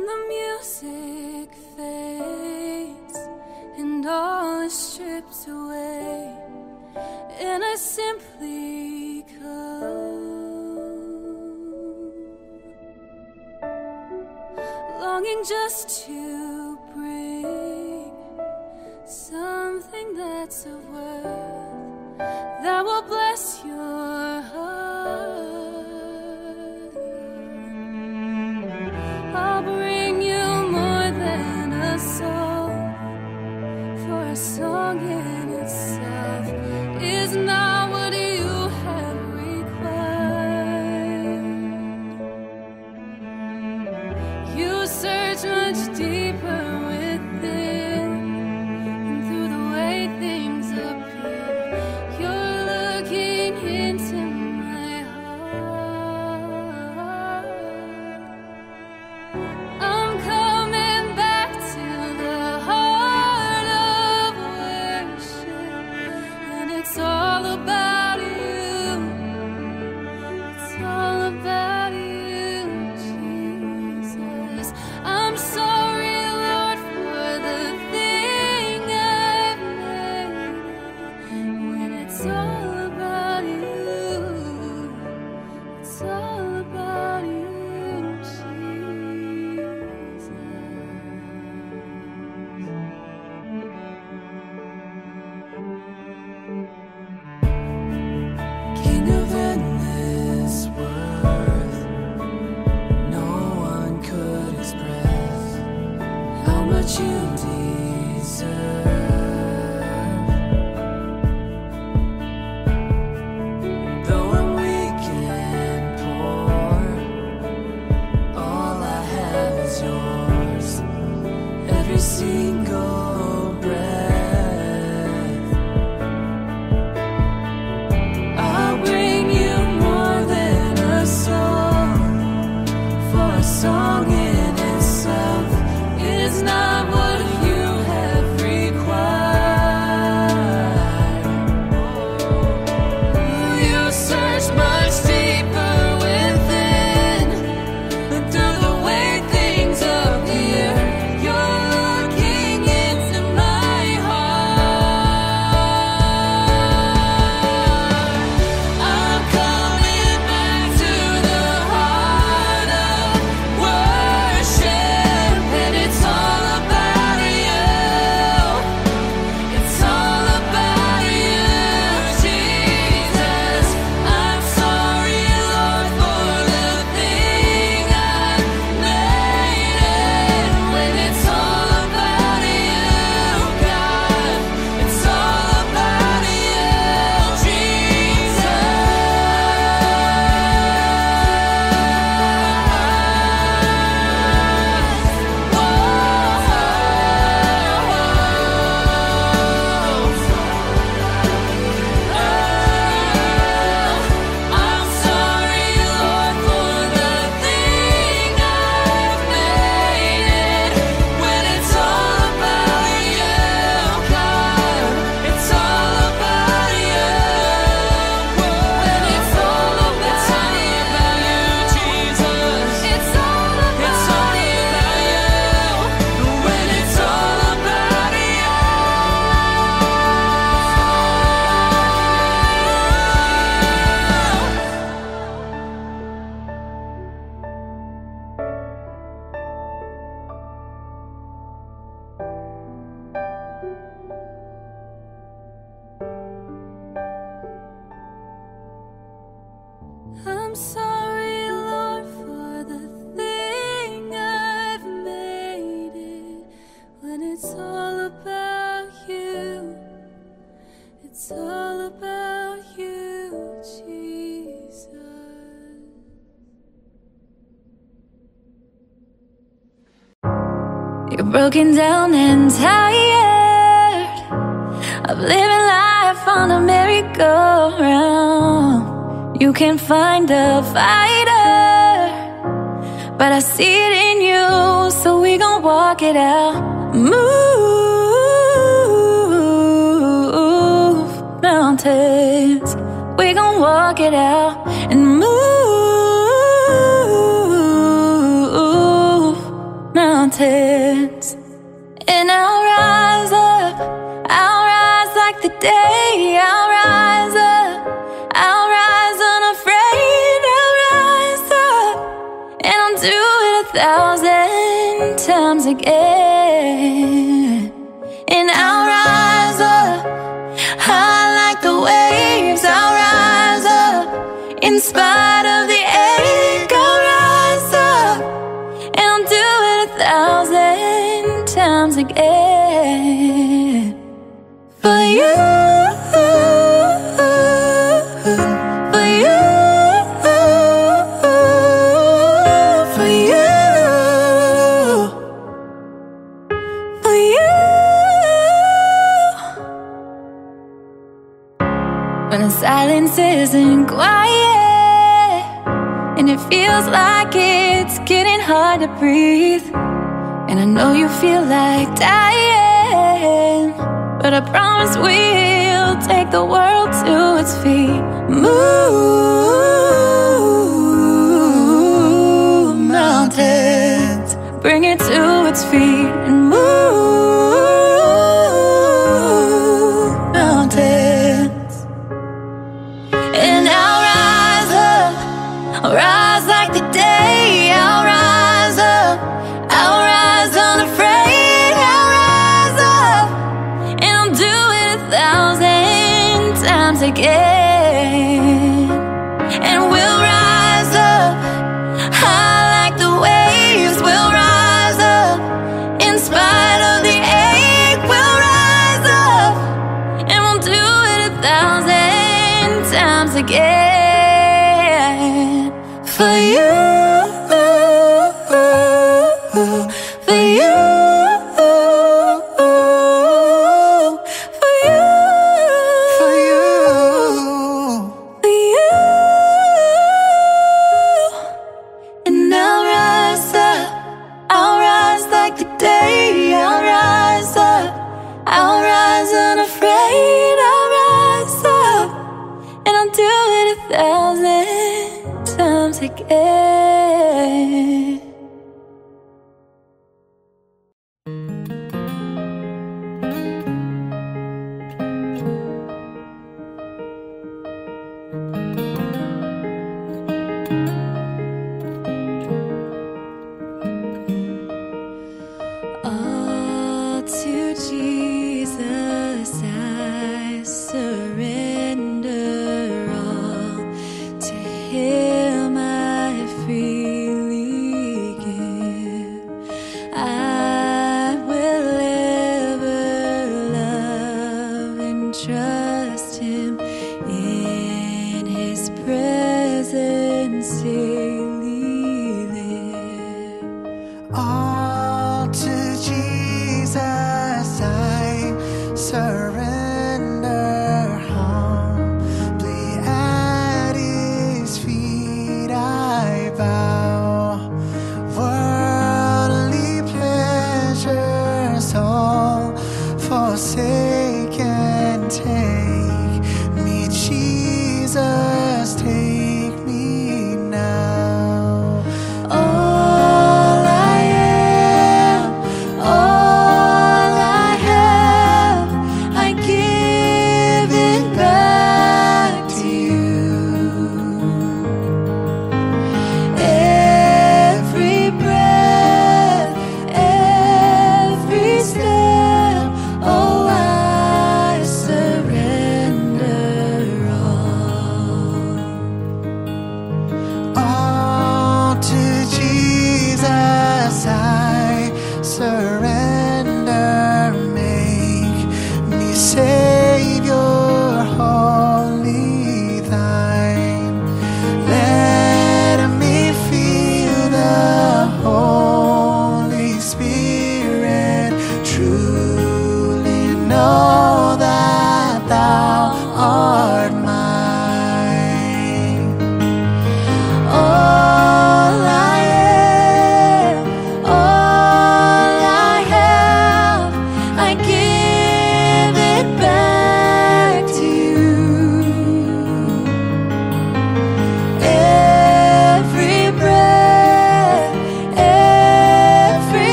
When the music fades and all is stripped away, and I simply come, longing just to. broken down and tired of living life on a merry-go-round. You can find a fighter, but I see it in you, so we gon' walk it out. Move mountains, we gon' walk it out and move mountains morning I'll rise up. I'll rise like the day. I'll rise up. I'll rise unafraid. I'll rise up. And I'll do it a thousand times again. Silence isn't quiet, and it feels like it's getting hard to breathe. And I know you feel like dying, but I promise we'll take the world to its feet. Move mountains, bring it to its feet.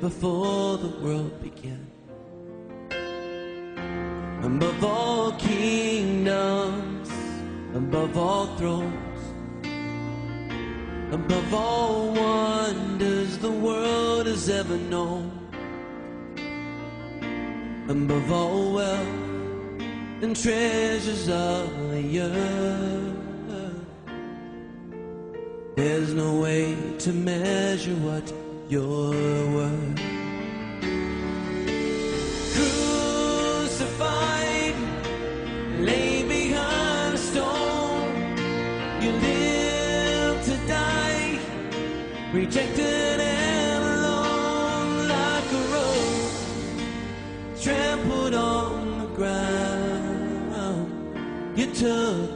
before the world began. Above all kingdoms, above all thrones, above all wonders the world has ever known, above all wealth and treasures of the earth. There's no way to measure what your word. Crucified, lay behind a stone. You live to die, rejected and alone like a rose, trampled on the ground. You took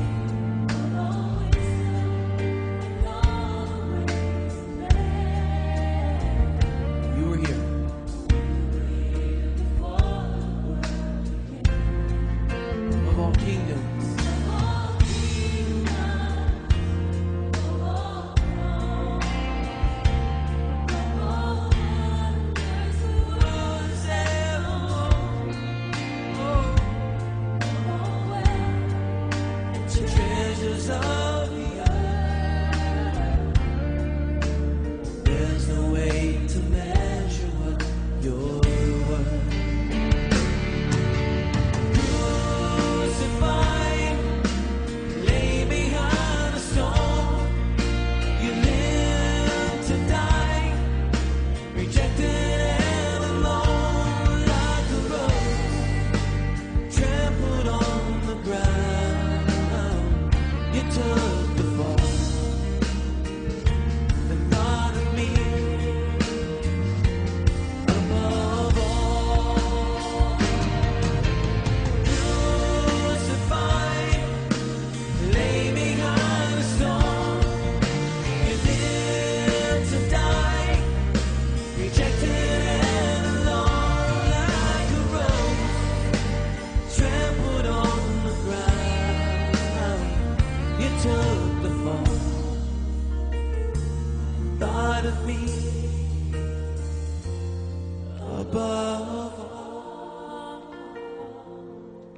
above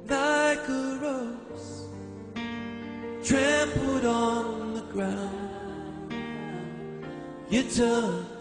like a rose trampled on the ground. You took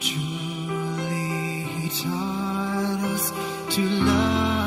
Truly, He taught us to love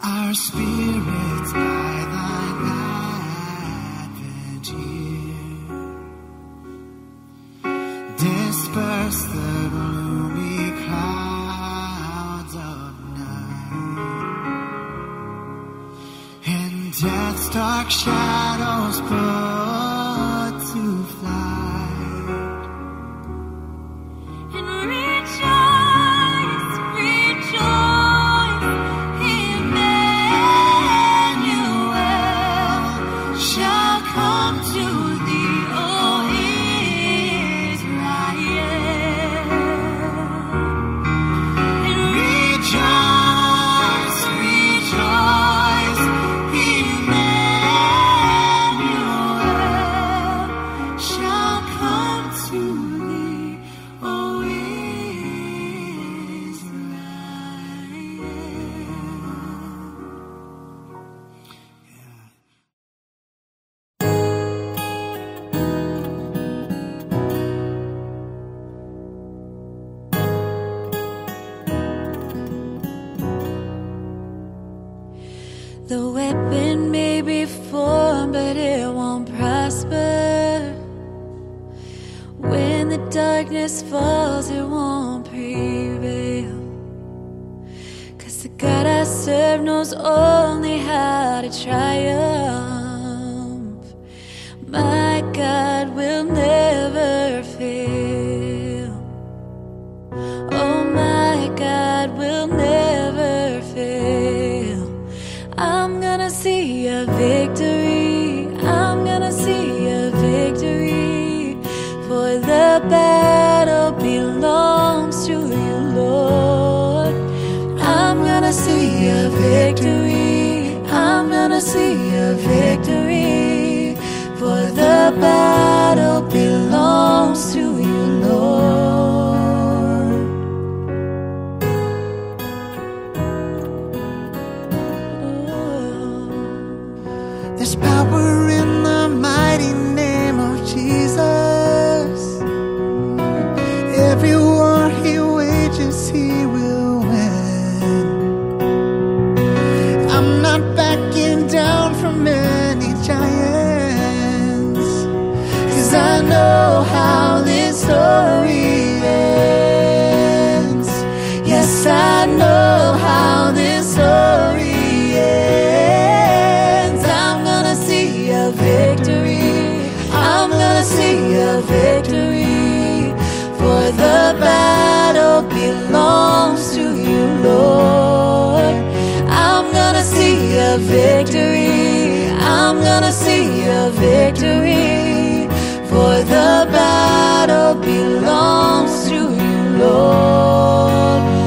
Our spirits by thine advent here disperse the gloomy clouds of night and death's dark shadows. belongs to you, Lord. I'm gonna see a victory. I'm gonna see a victory. For the battle belongs to you, Lord.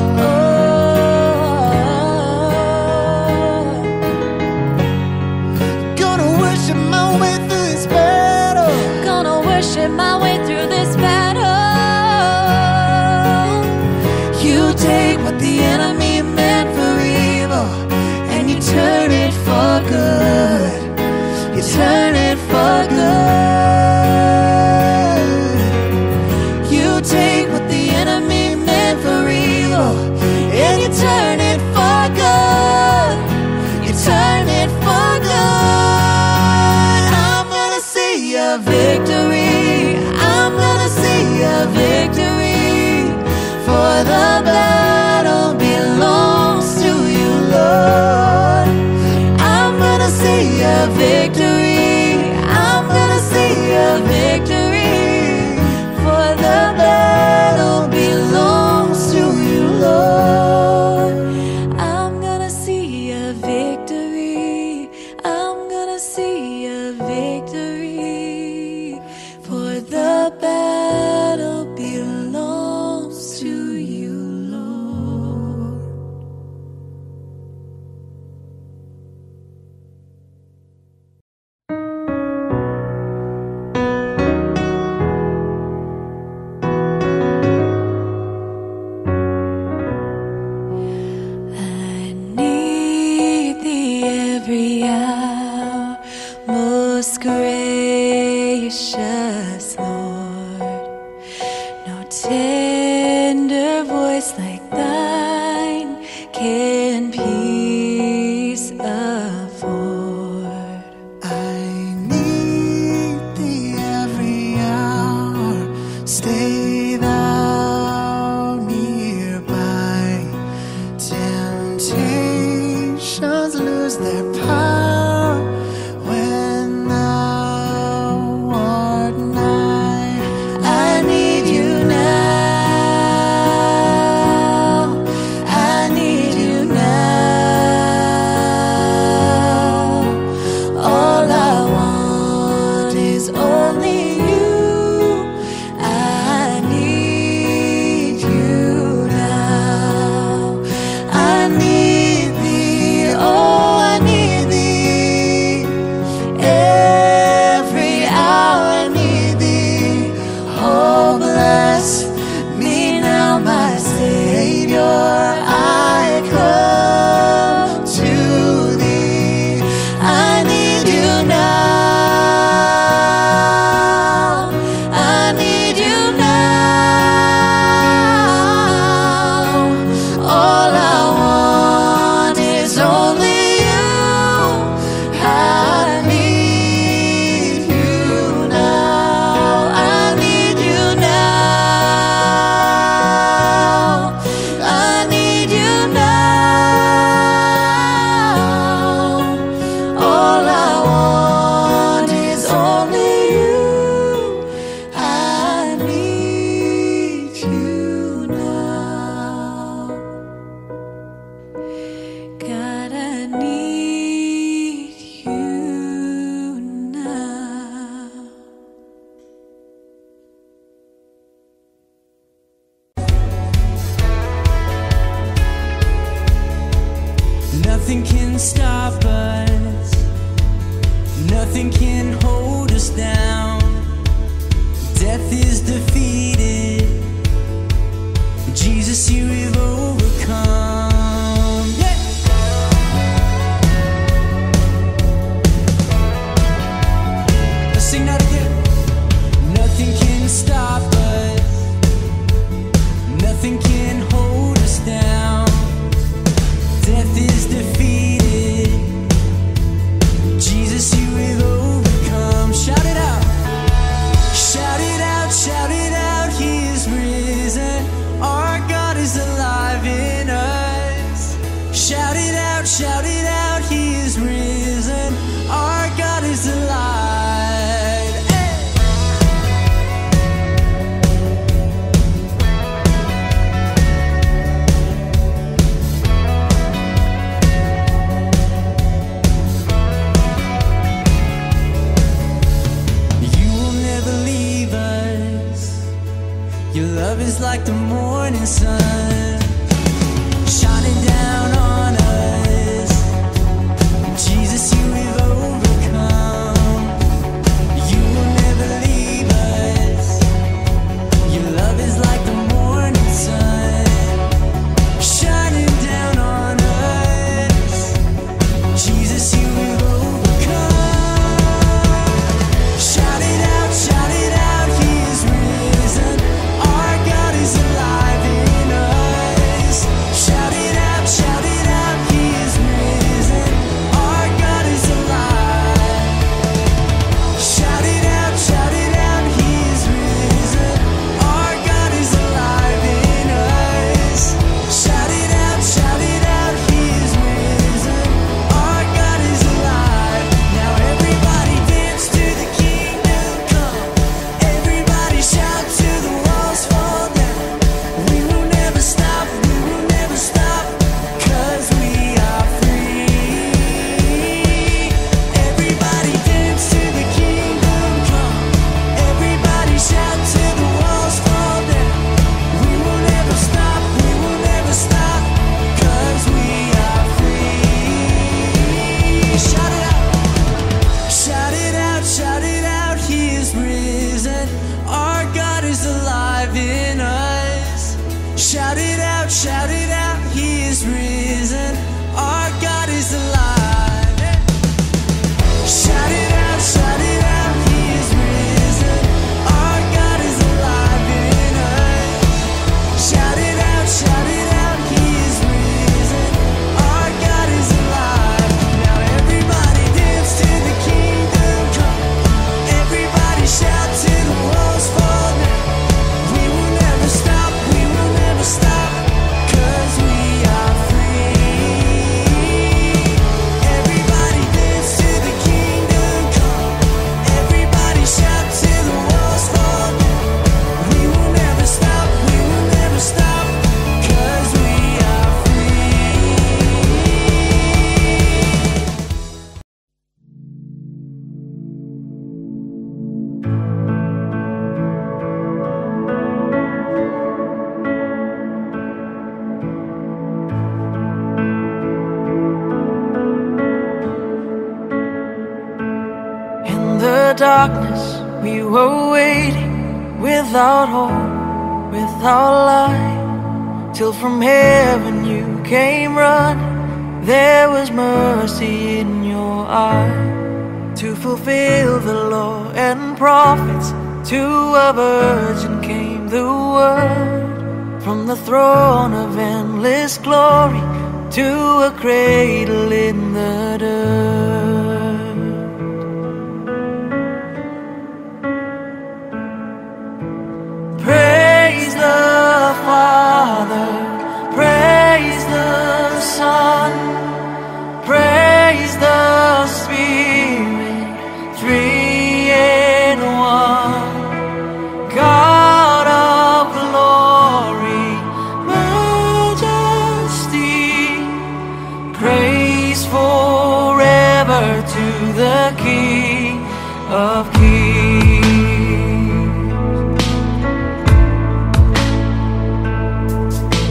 To the King of Kings.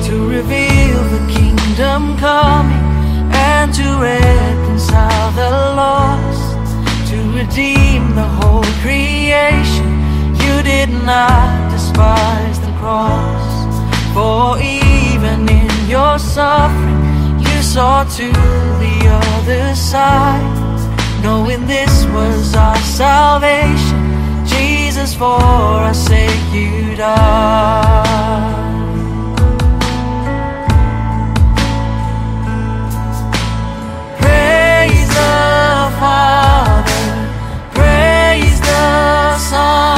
to reveal the kingdom coming and to reconcile the lost, to redeem the whole creation. You did not despise the cross, for even in your suffering, you saw to the other side, knowing this was our salvation. Jesus, for our sake, you died. Praise the Father, praise the Son,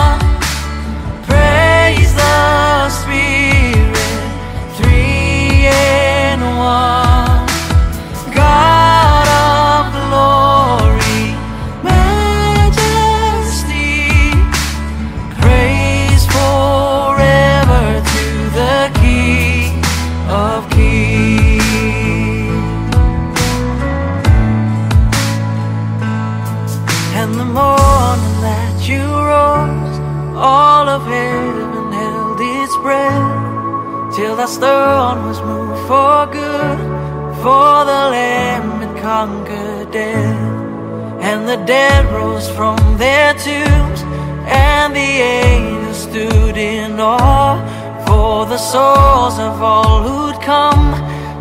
death, and the dead rose from their tombs, and the angels stood in awe for the souls of all who'd come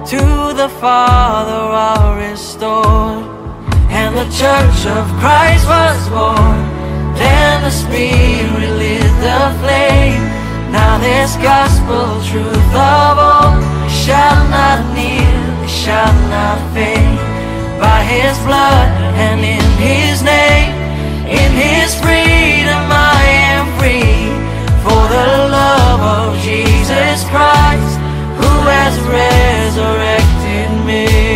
to the Father are restored and the church of Christ was born. Then the Spirit lit the flame. Now this gospel truth of all shall not kneel, shall not fade. By His blood and in His name, in His freedom I am free. For the love of Jesus Christ, who has resurrected me.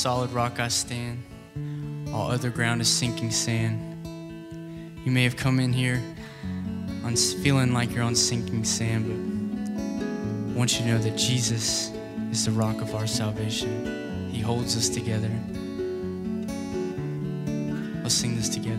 solid rock I stand. All other ground is sinking sand. You may have come in here on feeling like you're on sinking sand, but I want you to know that Jesus is the rock of our salvation. He holds us together. Let's sing this together.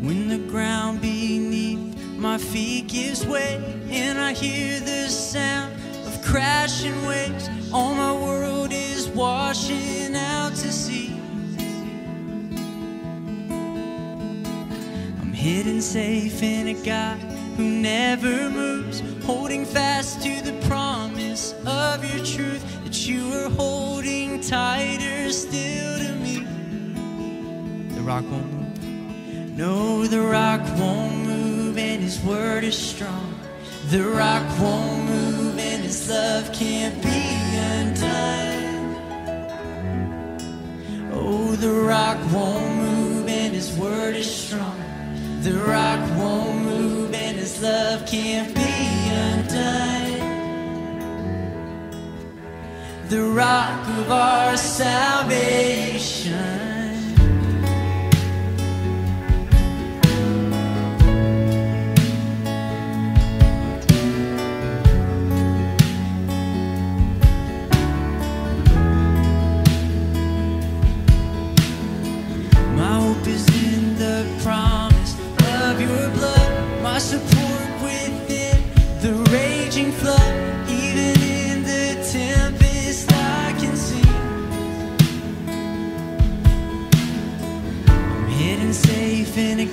When the ground beneath my feet gives way and I hear the sound of crashing waves all my world is washing out to sea. I'm hidden safe in a God who never moves, holding fast to the promise of your truth that you are holding tighter still to me. The rock won't move. No, the rock won't move, and his word is strong. The rock the rock won't move and his word is strong. The rock won't move and his love can't be undone. The rock of our salvation.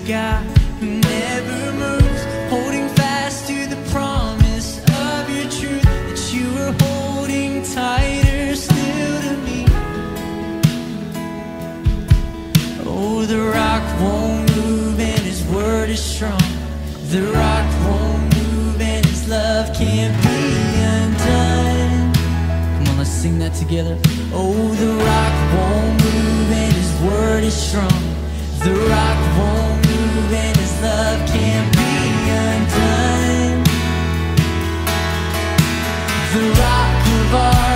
Who never moves, holding fast to the promise of your truth that you are holding tighter still to me. Oh, the rock won't move and his word is strong. The rock won't move and his love can't be undone. Come on, let's sing that together. Oh, the rock won't move and his word is strong. The rock involved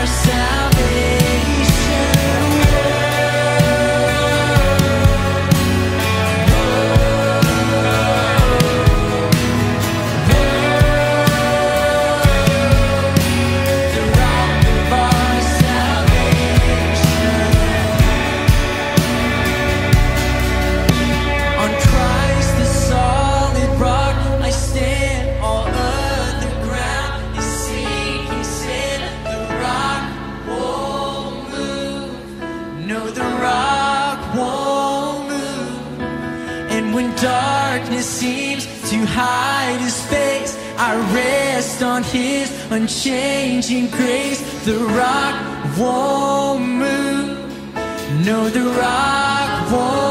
on His unchanging grace. The rock won't move. No, the rock won't.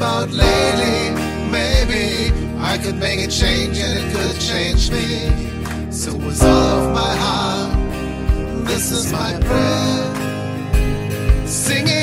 about lately. Maybe I could make a change and it could change me. So with all of my heart, this is my prayer. Singing.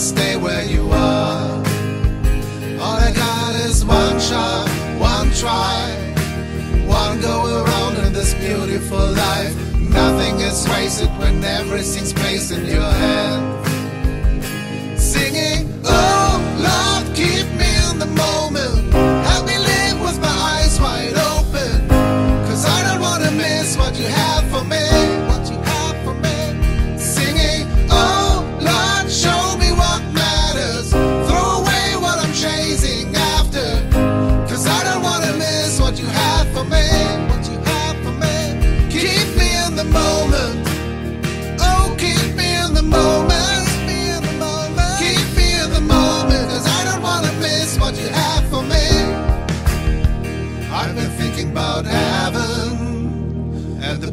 stay where you are. All I got is one shot, one try, one go around in this beautiful life. Nothing is wasted when everything's placed in your hand. Singing.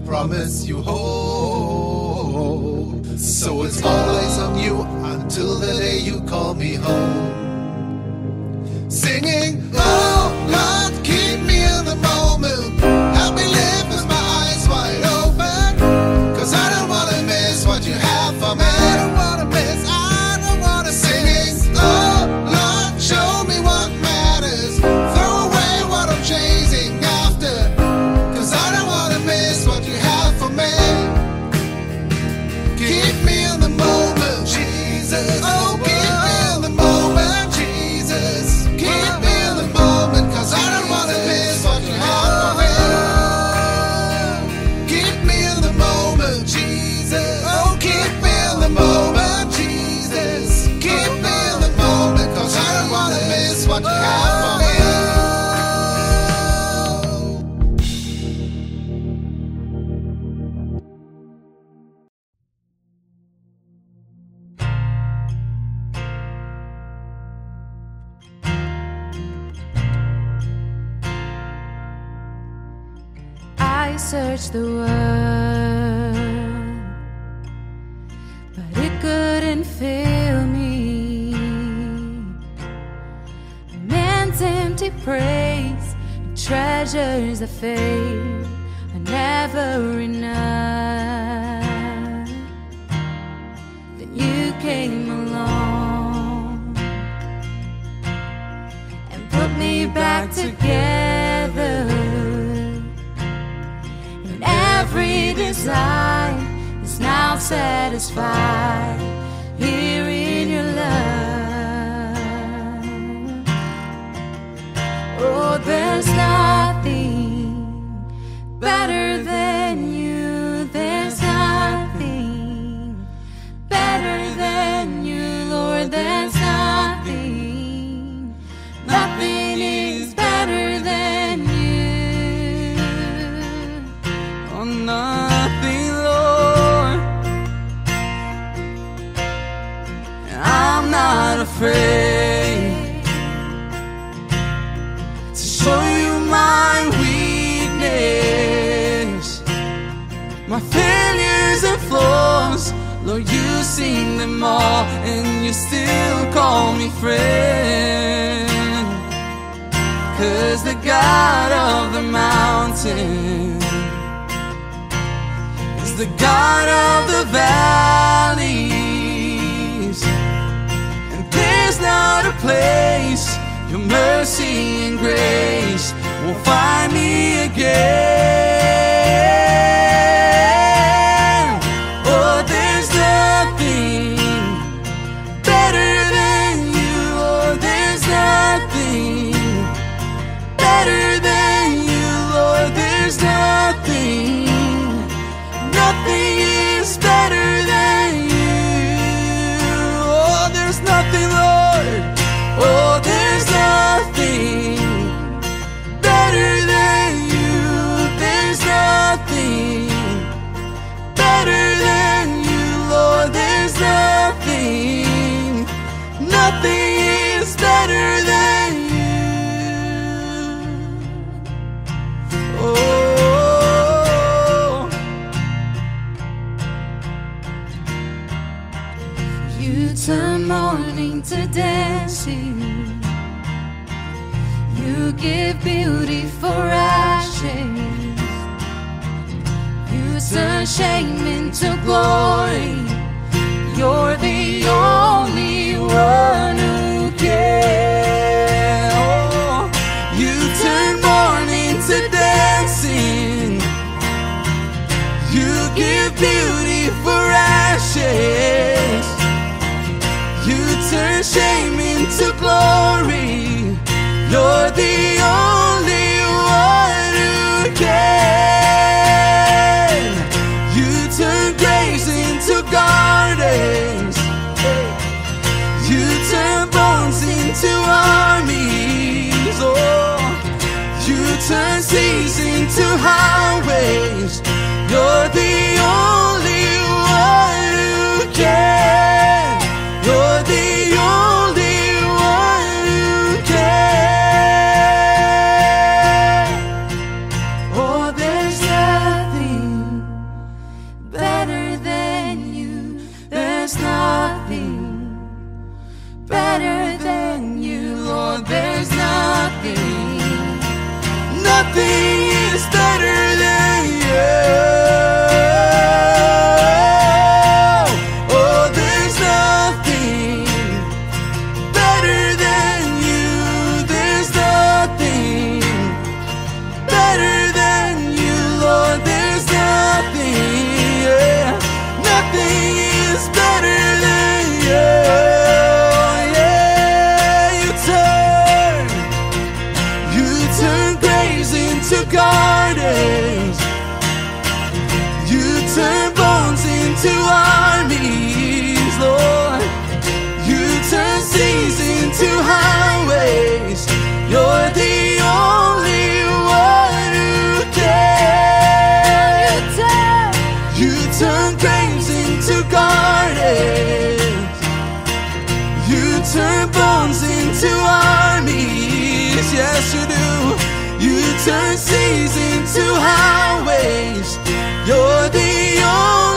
promise you hold. So it's all eyes on you until the day you call me home. Singing, oh, God. searched the world, but it couldn't fill me. A man's empty praise and treasures of faith are never enough. Then you came along and put me back together. desire is now satisfied here in your love. Oh, there's nothing better than. afraid to show you my weakness, my failures and flaws. Lord, you've seen them all, and you still call me friend. Cause the God of the mountain is the God of the valley. Place your mercy and grace will find me again. Dancing. You give beauty for ashes. You turn shame into glory. You're the only one who can. oh, you turn mourning to dancing. You give beauty turn shame into glory. You're the only one who can. You turn graves into gardens. You turn bones into armies. Oh, you turn seas into highways. You're turn seas into highways. You're the only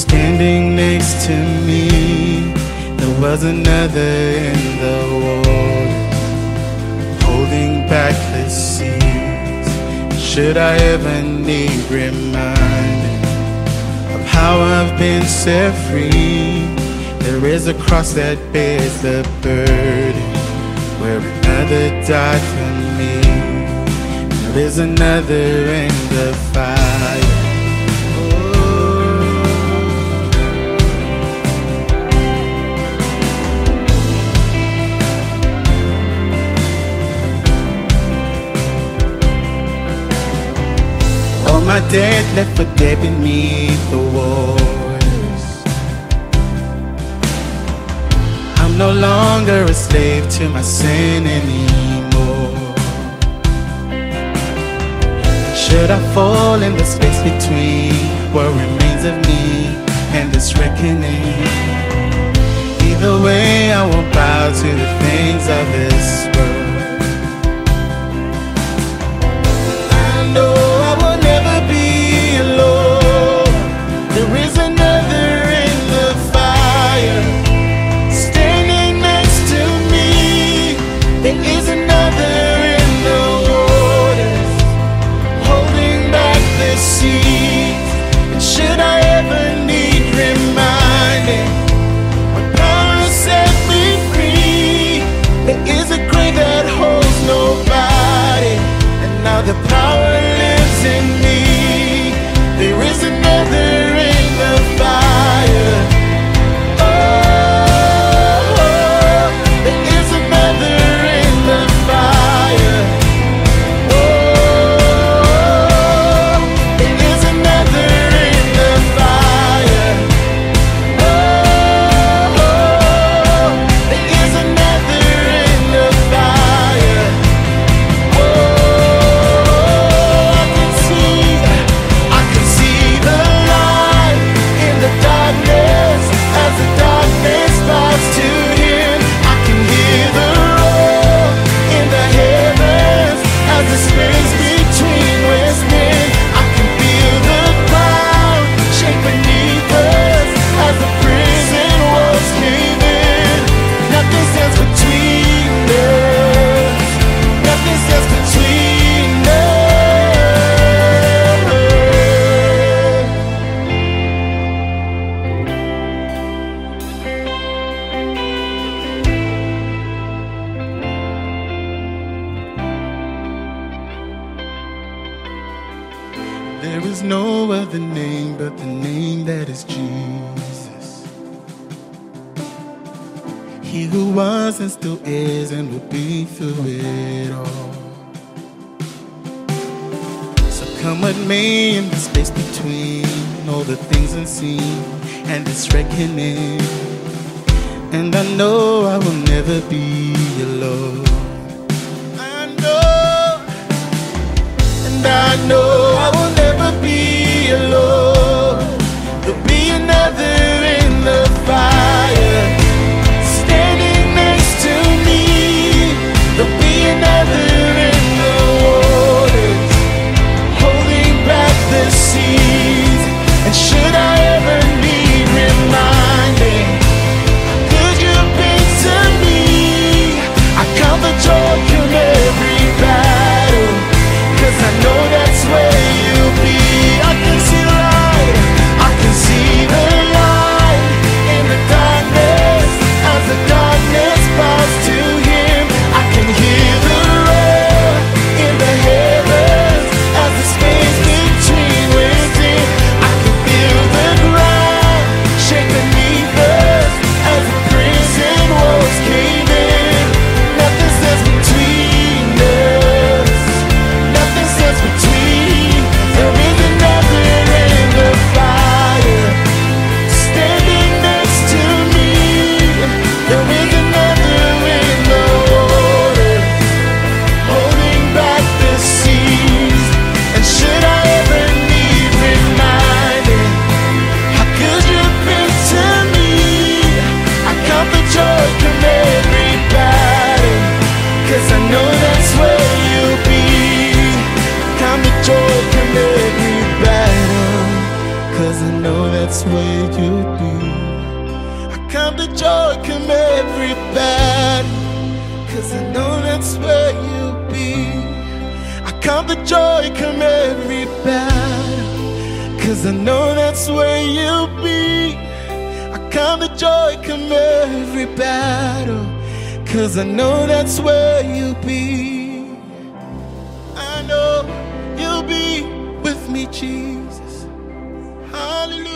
standing next to me. There was another in the world Holding back the seas. Should I ever need reminding Of how I've been set free? There is a cross that bears the burden Where another died for me. There's another in the fire. my dead left for dead beneath the walls. I'm no longer a slave to my sin anymore. Should I fall in the space between what remains of me and this reckoning? Either way I will bow to the things of this world. in me. time to joy come every bad. Cause I know that's where you be. I count the joy come every bad. Cause I know that's where you be. I count the joy come every battle oh, Cause I know that's where you be. I know you'll be with me, Jesus. Hallelujah.